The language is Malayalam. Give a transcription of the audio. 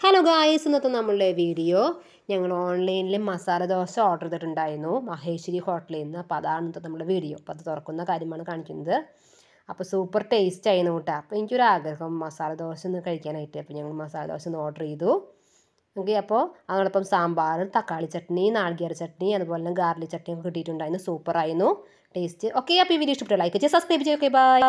ഹലോ ഗായ്സ് ഇന്നത്തെ നമ്മളുടെ വീഡിയോ ഞങ്ങൾ ഓൺലൈനിൽ മസാല ദോശ ഓർഡർ ചെയ്തിട്ടുണ്ടായിരുന്നു. മഹേശ്വരി ഹോട്ടലിൽ നിന്ന്. അപ്പോൾ അതാണ് ഇന്നത്തെ നമ്മുടെ വീഡിയോ അപ്പോൾ അത് തുറക്കുന്ന കാര്യമാണ് കാണിക്കുന്നത്. അപ്പോൾ സൂപ്പർ ടേസ്റ്റ് ആയിരുന്നു കേട്ടോ അപ്പോൾ എനിക്കൊരു ആഗ്രഹം മസാല ദോശ ഒന്ന് കഴിക്കാനായിട്ട്. അപ്പോൾ ഞങ്ങൾ മസാല ദോശ ഒന്ന് ഓർഡർ ചെയ്തു. ഓക്കെ അപ്പോൾ അതോടൊപ്പം സാമ്പാർ തക്കാളി ചട്നി നാളികേര ചട്നി അതുപോലെ തന്നെ ഗാർലിക് ചട്നി ഒക്കെ കിട്ടിയിട്ടുണ്ടായിരുന്നു സൂപ്പറായിരുന്നു ടേസ്റ്റ് ഓക്കെ അപ്പോൾ ഈ വീഡിയോ ഇഷ്ടപ്പെട്ടു ലൈക്ക് ചെയ്യുക സബ്സ്ക്രൈബ് ചെയ്യുക. ബൈ